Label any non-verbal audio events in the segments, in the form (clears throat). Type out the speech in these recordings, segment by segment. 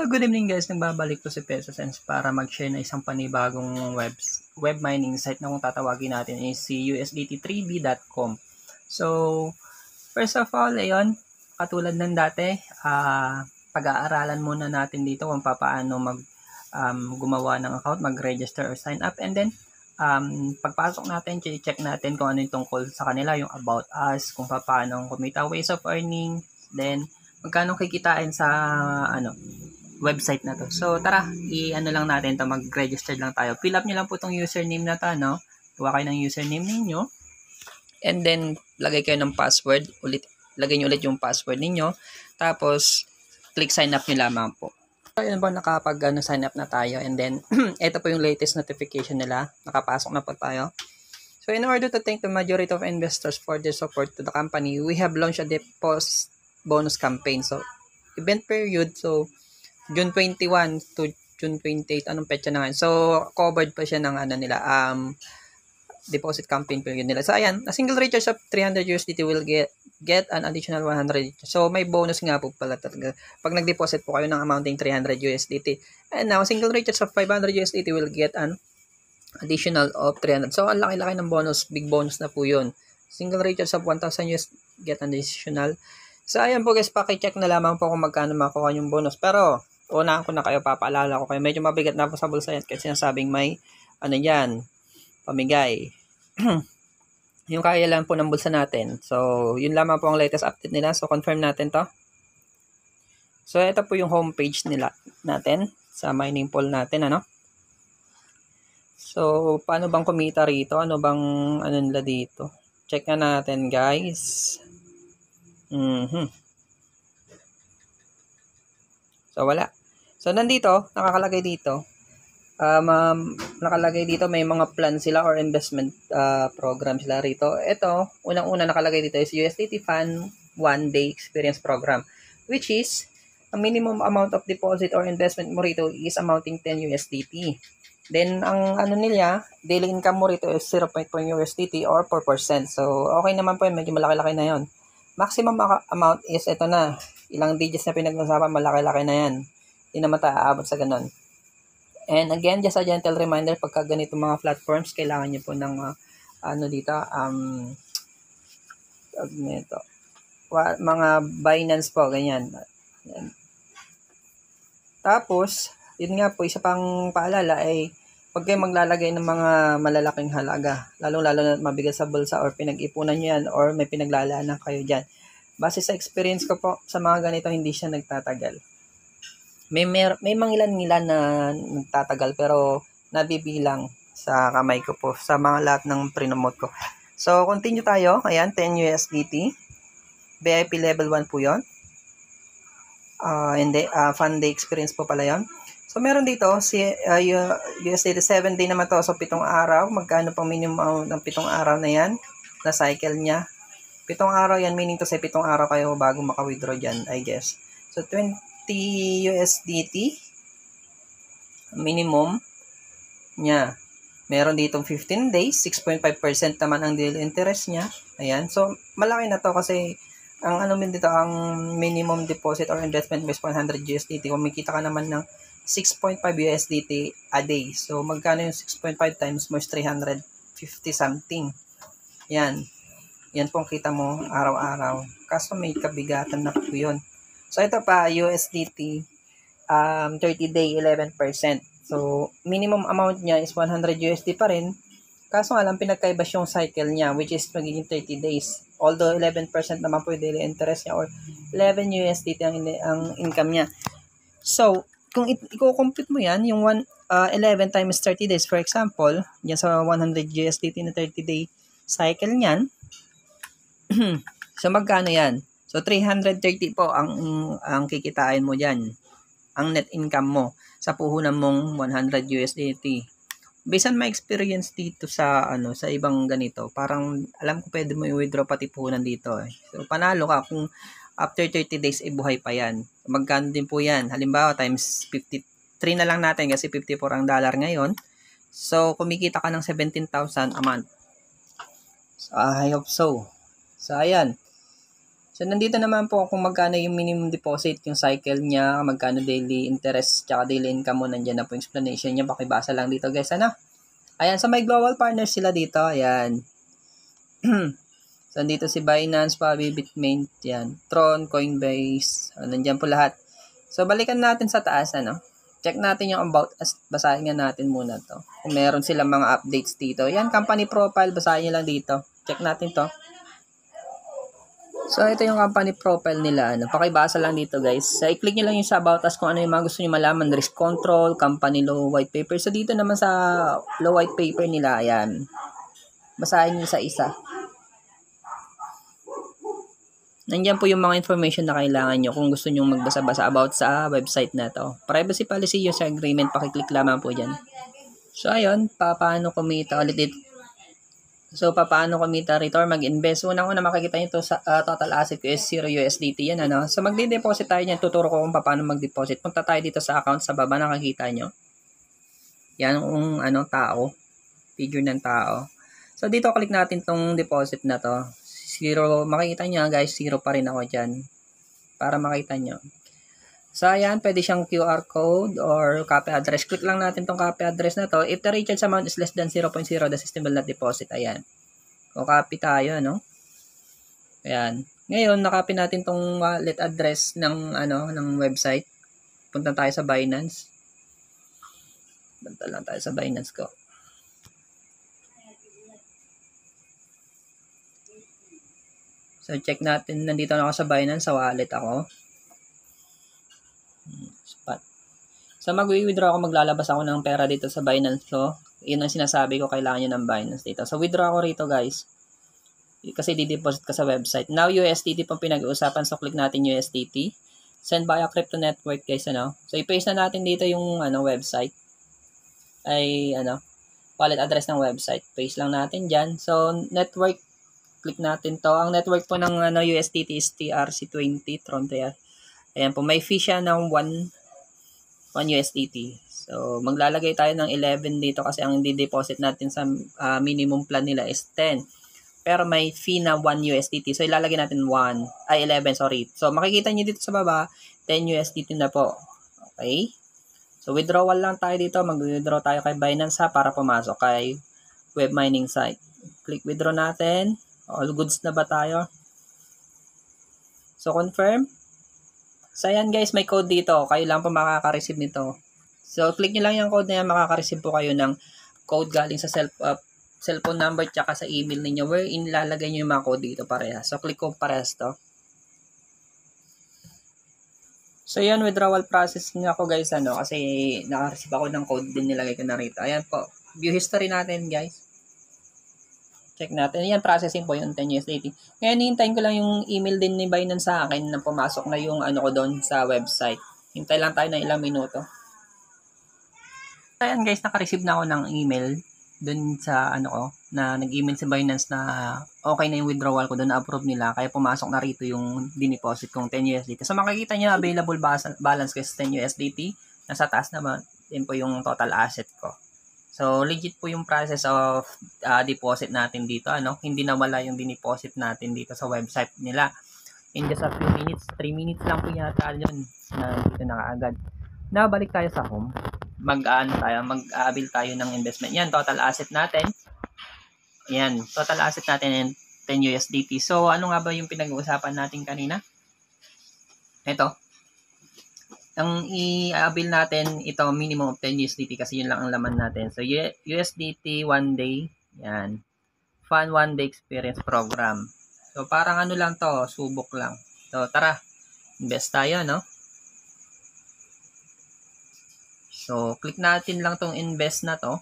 Hello, good evening guys. Nagbabalik po si Peso Sense para mag-share na isang panibagong web, web mining site na kung tatawagin natin is si USDT3B.com. So, first of all, ayun, katulad ng dati, uh, pag-aaralan muna natin dito kung paano mag um, gumawa ng account, mag-register or sign up and then um, pagpasok natin, check natin kung ano yung tungkol sa kanila, yung about us, kung paano kumita, ways of earning, then magkano kikitain sa ano website na to. So, tara, i-ano lang natin to mag-register lang tayo. Fill up nyo lang po tong username na to, no? Gawa kayo ng username ninyo. And then, lagay kayo ng password. Ulit, lagay nyo ulit yung password ninyo. Tapos, click sign up nyo lamang po. So, yun ba, nakapag ano, sign up na tayo. And then, (clears throat) ito po yung latest notification nila. Nakapasok na po tayo. So, in order to thank the majority of investors for their support to the company, we have launched a deposit bonus campaign. So, event period. So, June 21 to June 28. Anong petsa na ngayon? So, covered pa siya ng ano nila, um, deposit campaign period nila. So, ayan, a single recharge of 300 USDT will get get an additional 100. So, may bonus nga po pala talaga. Pag nag-deposit po kayo ng amounting 300 USDT. And now, single recharge of 500 USDT will get an additional of 300. So, ang laki-laki ng bonus. Big bonus na po yun. Single recharge of 1,000 US get an additional. So, ayan po guys, pakicheck na lamang po kung magkano makuha yung bonus. Pero, unahan ko na kayo, papaalala ko kayo. Medyo mabigat na po sa bulsa yan kasi sinasabing may, ano yan, pamigay. (clears throat) yung kaya lang po ng bulsa natin. So, yun lamang po ang latest update nila. So, confirm natin to. So, ito po yung homepage nila natin sa mining pool natin, ano? So, paano bang kumita rito? Ano bang, ano nila dito? Check na natin, guys. Mhm. So, wala. So, nandito, nakakalagay dito, um, um, nakalagay dito may mga plan sila or investment uh, program sila rito. Ito, unang-una nakalagay dito is USDT Fund One Day Experience Program, which is, a minimum amount of deposit or investment mo rito is amounting 10 USDT. Then, ang ano nila, daily income mo rito is 0.4 USDT or 4%. So, okay naman po yun. Medyo malaki-laki na yon Maximum amount is ito na. Ilang digits na pinag-usapan, malaki-laki na yan. Hindi naman tayo aabot sa ganun. And again, just a gentle reminder, pagka ganito mga platforms, kailangan nyo po ng uh, ano dito, um, nito, mga Binance po, ganyan. Yan. Tapos, yun nga po, isa pang paalala ay pag kayo maglalagay ng mga malalaking halaga, lalong-lalo na mabigat sa bulsa or pinag-ipunan nyo yan or may pinaglalaan kayo dyan. Base sa experience ko po, sa mga ganito, hindi siya nagtatagal may mer may mangilan-ngilan na nagtatagal pero nabibilang sa kamay ko po sa mga lahat ng prinomote ko. So, continue tayo. Ayan, 10 USDT. VIP level 1 po yon. Uh, hindi, uh, fun day experience po pala yon. So, meron dito, si uh, USDT 7 day naman to. So, pitong araw. Magkano pang minimum ng pitong araw na yan? Na cycle niya. Pitong araw yan, meaning to say pitong araw kayo bago maka-withdraw dyan, I guess. So, 20, USDT minimum niya. Meron ditong 15 days, 6.5% naman ang daily interest niya. Ayan. So, malaki na to kasi ang ano min dito, ang minimum deposit or investment is 100 USDT. Kumikita ka naman ng 6.5 USDT a day. So, magkano yung 6.5 times mo is 350 something. Yan. Yan pong kita mo araw-araw. Kaso may kabigatan na po yun. So, ito pa, USDT, um, 30 day, 11%. So, minimum amount niya is 100 USD pa rin. Kaso nga lang, pinagkaiba yung cycle niya, which is magiging 30 days. Although, 11% naman po yung daily interest niya or 11 USDT ang, ang income niya. So, kung i-compute mo yan, yung one, uh, 11 times 30 days, for example, yan sa 100 USDT na 30 day cycle niyan, (clears throat) so magkano yan? So 330 po ang ang kikitain mo diyan. Ang net income mo sa puhunan mong 100 USDT. Based on my experience dito sa ano sa ibang ganito, parang alam ko pwede mo i-withdraw pati puhunan dito eh. So panalo ka kung after 30 days ibuhay pa yan. Magkano din po yan? Halimbawa times 53 na lang natin kasi 54 ang dollar ngayon. So kumikita ka ng 17,000 a month. So, I hope so. So ayan. So, nandito naman po kung magkano yung minimum deposit, yung cycle niya, magkano daily interest, tsaka daily income mo, nandiyan na po yung explanation niya. Pakibasa lang dito guys, ano? Ayan, sa so may global partners sila dito, ayan. (clears throat) so, nandito si Binance, Pabi, Bitmain, yan. Tron, Coinbase, oh, nandiyan po lahat. So, balikan natin sa taas, ano? Check natin yung about us. Basahin nga natin muna to. Kung meron silang mga updates dito. Yan, company profile, basahin nyo lang dito. Check natin to. So, ito yung company profile nila. Ano, pakibasa lang dito, guys. So, i-click nyo lang yung sa about us kung ano yung mga gusto nyo malaman. Risk control, company law, white paper. So, dito naman sa law white paper nila, ayan. Basahin nyo sa isa. Nandiyan po yung mga information na kailangan nyo kung gusto nyo magbasa-basa about sa website na to. Privacy policy user agreement, pakiclick lamang po dyan. So, ayun, pa paano kumita ulit dito So, paano kumita rito or mag-invest? Unang-una makikita nyo ito sa uh, total asset ko is 0 USDT yan. Ano? So, magde-deposit tayo niyan. Tuturo ko kung paano mag-deposit. Punta tayo dito sa account sa baba. Nakakita nyo. Yan yung ano, tao. Figure ng tao. So, dito click natin tong deposit na to. Zero, makikita nyo guys, zero pa rin ako dyan. Para makita nyo. So, ayan, pwede siyang QR code or copy address. Click lang natin tong copy address na to. If the recharge amount is less than 0.0, the system will not deposit. Ayan. O copy tayo, no? Ayan. Ngayon, nakopy natin tong wallet address ng, ano, ng website. Punta tayo sa Binance. Punta lang tayo sa Binance ko. So, check natin. Nandito na ako sa Binance. Sa wallet ako. So, mag-withdraw ako, maglalabas ako ng pera dito sa Binance ko. Yun ang sinasabi ko, kailangan nyo ng Binance dito. So, withdraw ako rito, guys. Kasi di-deposit ka sa website. Now, USDT pong pinag-uusapan. So, click natin USDT. Send via crypto network, guys, ano. So, i-paste na natin dito yung, ano, website. Ay, ano, wallet address ng website. Paste lang natin dyan. So, network, click natin to. Ang network po ng, ano, USDT is TRC20, Tron TR. Ayan po, may fee siya ng 1, 1 USDT. So, maglalagay tayo ng 11 dito kasi ang di-deposit natin sa uh, minimum plan nila is 10. Pero may fee na 1 USDT. So, ilalagay natin 1, ay 11, sorry. So, makikita nyo dito sa baba, 10 USDT na po. Okay? So, withdrawal lang tayo dito. Mag-withdraw tayo kay Binance ha para pumasok kay web mining site. Click withdraw natin. All goods na ba tayo? So, confirm. So, ayan guys, may code dito. Kayo lang po makaka-receive nito. So, click nyo lang yung code na yan. Makaka-receive po kayo ng code galing sa self, uh, cellphone number tsaka sa email ninyo wherein lalagay nyo yung mga code dito pareha. So, click ko parehas to. So, yun, withdrawal processing ako guys, ano, kasi naka-receive ako ng code din nilagay ko na rito. Ayan po. View history natin guys. Check natin. Yan, processing po yung 10 USDT. Ngayon, hintayin ko lang yung email din ni Binance sa akin na pumasok na yung ano ko doon sa website. Hintay lang tayo ng ilang minuto. Ayan guys, naka-receive na ako ng email doon sa ano ko, na nag-email si Binance na okay na yung withdrawal ko doon, na-approve nila. Kaya pumasok na rito yung diniposit kong 10 USDT. So makikita nyo available balance ko is 10 USDT. Nasa taas naman din po yung total asset ko. So, legit po yung process of uh, deposit natin dito. Ano? Hindi na wala yung diniposit natin dito sa website nila. In just a few minutes, 3 minutes lang po yata yun na dito na kaagad. Now, balik tayo sa home. Mag-ano tayo, mag-aabil tayo ng investment. Yan, total asset natin. Yan, total asset natin 10 USDT. So, ano nga ba yung pinag-uusapan natin kanina? Ito, ang i-avail natin ito minimum of 10 USDT kasi yun lang ang laman natin. So USDT one day, yan. Fun one day experience program. So parang ano lang to, subok lang. So tara, invest tayo, no? So click natin lang tong invest na to.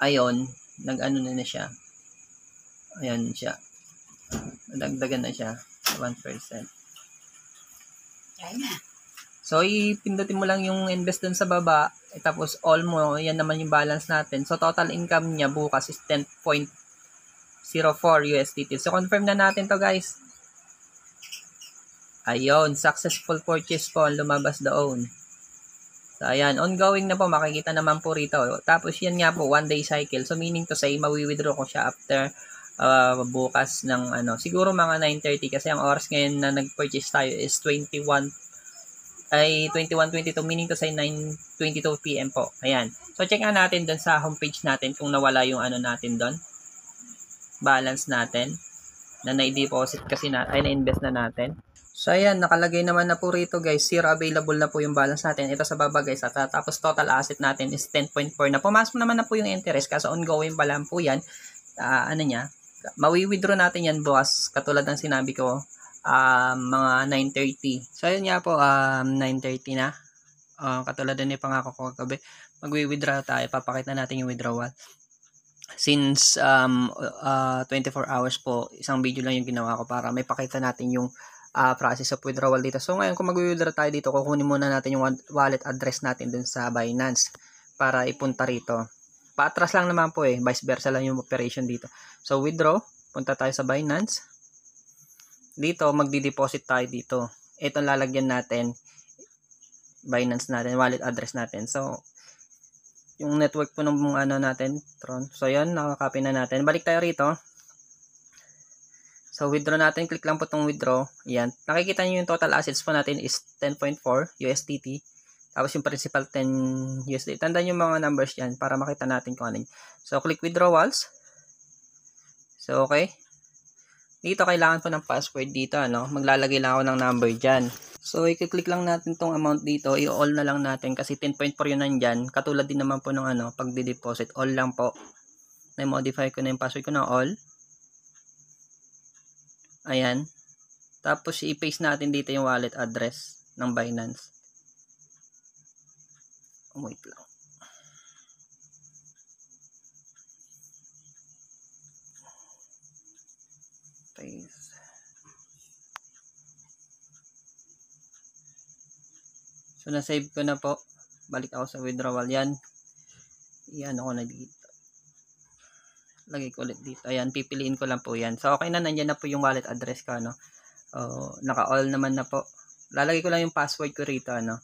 Ayon, nag-ano na na siya. Ayan siya. Nadagdagan na siya. 1%. So, ipindutin mo lang yung invest dun sa baba. Eh, tapos, all mo, yan naman yung balance natin. So, total income niya bukas is 10.04 USDT. So, confirm na natin to guys. Ayun, successful purchase po ang lumabas doon. So, ayan, ongoing na po, makikita naman po rito. Tapos, yan nga po, one day cycle. So, meaning to say, mawi-withdraw ko siya after uh, bukas ng ano, siguro mga 9.30 kasi ang oras ngayon na nag-purchase tayo is 21 ay 21.22 meaning to say 9.22 p.m. po. Ayan. So check nga natin doon sa homepage natin kung nawala yung ano natin doon. Balance natin na na-deposit kasi na ay na-invest na natin. So ayan, nakalagay naman na po rito guys, zero available na po yung balance natin. Ito sa baba guys, at tapos total asset natin is 10.4 na. Pumasok naman na po yung interest kasi ongoing pa lang po yan. Uh, ano niya, mawi-withdraw natin yan boss, katulad ng sinabi ko, um, mga 9.30. So ayun nga po, um, 9.30 na. Uh, katulad din yung pangako ko kagabi, magwi-withdraw tayo, papakita natin yung withdrawal since um, uh, 24 hours po, isang video lang yung ginawa ko para may pakita natin yung uh, process of withdrawal dito. So ngayon kung mag-withdraw tayo dito, kukunin muna natin yung wallet address natin dun sa Binance para ipunta rito. Paatras lang naman po eh, vice versa lang yung operation dito. So withdraw, punta tayo sa Binance. Dito, magdi-deposit tayo dito. Ito lalagyan natin, Binance natin, wallet address natin. So, yung network po ng ano natin, Tron. So, yan, nakakopy na natin. Balik tayo rito. So, withdraw natin. Click lang po itong withdraw. Ayan. Nakikita nyo yung total assets po natin is 10.4 USDT. Tapos yung principal 10 USDT. Tandaan yung mga numbers yan para makita natin kung ano. So, click withdrawals. So, okay. Dito, kailangan po ng password dito. Ano? Maglalagay lang ako ng number dyan. So, i-click lang natin tong amount dito. I-all na lang natin kasi 10.4 yun nandyan. Katulad din naman po ng ano, pag-deposit. All lang po. Na-modify ko na yung password ko na all. Ayan. Tapos i-paste natin dito yung wallet address ng Binance. Wait lang. Paste. So, na-save ko na po. Balik ako sa withdrawal. Yan. Yan ako na dito lagay ko ulit dito. Ayan, pipiliin ko lang po yan. So, okay na, nandiyan na po yung wallet address ko, ano. Uh, naka-all naman na po. Lalagay ko lang yung password ko rito, ano.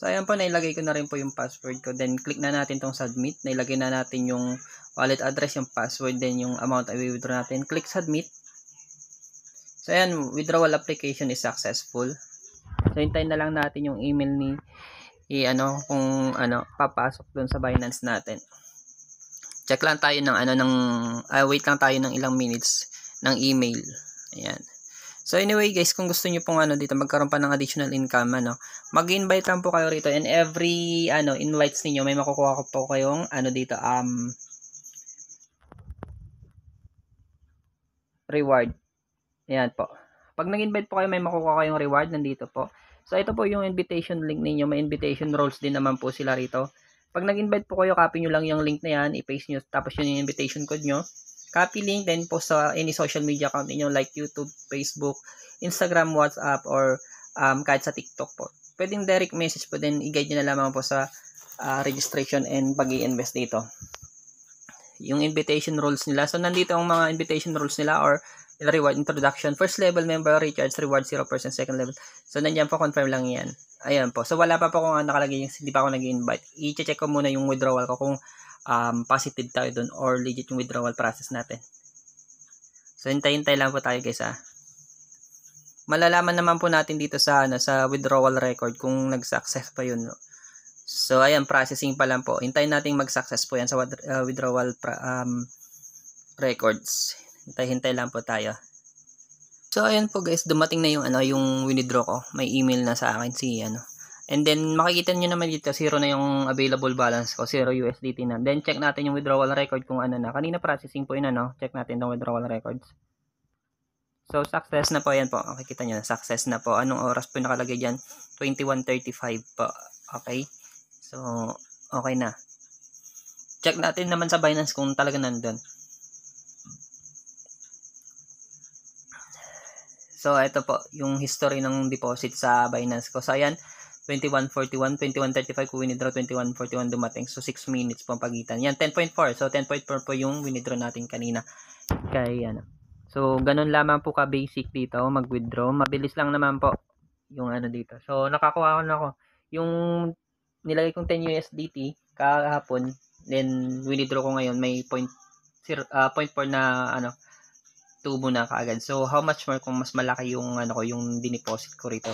So, ayan po, nailagay ko na rin po yung password ko. Then, click na natin tong submit. Nailagay na natin yung wallet address, yung password, then yung amount ay withdraw natin. Click submit. So, ayan, withdrawal application is successful. So, hintayin na lang natin yung email ni i ano kung ano papasok doon sa Binance natin. Check lang tayo ng ano ng uh, wait lang tayo ng ilang minutes ng email. Ayan. So anyway guys, kung gusto niyo pong ano dito magkaroon pa ng additional income ano, mag-invite lang po kayo rito and every ano invites niyo may makukuha ko po kayong ano dito um reward. Ayan po. Pag nag-invite po kayo may makukuha kayong reward nandito po. So ito po yung invitation link ninyo, may invitation roles din naman po sila rito. Pag nag-invite po kayo, copy nyo lang yung link na yan, i-paste nyo, tapos yun yung invitation code nyo. Copy link, then post sa any social media account niyo like YouTube, Facebook, Instagram, WhatsApp, or um, kahit sa TikTok po. Pwedeng direct message po din, i-guide nyo na lamang po sa uh, registration and pag invest dito. Yung invitation rules nila. So, nandito ang mga invitation rules nila or reward introduction. First level member, recharge, reward 0%, second level. So, nandiyan po, confirm lang yan. Ayan po. So, wala pa po kung nakalagay yung hindi pa ako nag-invite. I-check ko muna yung withdrawal ko kung um, positive tayo dun or legit yung withdrawal process natin. So, hintay-hintay lang po tayo guys ha. Malalaman naman po natin dito sa ano, sa withdrawal record kung nag-success pa yun. No? So, ayan, processing pa lang po. Hintayin natin mag-success po yan sa uh, withdrawal um, records. Hintay-hintay lang po tayo. So ayan po guys, dumating na yung ano, yung withdraw ko. May email na sa akin si ano. And then makikita niyo naman dito zero na yung available balance ko, zero USDT na. Then check natin yung withdrawal record kung ano na. Kanina processing po yun ano. Check natin yung withdrawal records. So success na po yan po. Makikita niyo, success na po. Anong oras po nakalagay diyan? 21:35 po. Okay? So okay na. Check natin naman sa Binance kung talaga nandoon. So, ito po, yung history ng deposit sa Binance ko. So, ayan, 21.41, 21.35 ko winidraw, 21.41 dumating. So, 6 minutes po pagitan. Yan, 10.4. So, 10.4 po yung winidraw natin kanina. Kaya, ano. So, ganun lamang po ka-basic dito, mag-withdraw. Mabilis lang naman po yung ano dito. So, nakakuha ko na ako. Yung nilagay kong 10 USDT kahapon, then winidraw ko ngayon, may point ah, 0.4 na ano tubo na kaagad. So how much more kung mas malaki yung ano ko yung dineposit ko rito.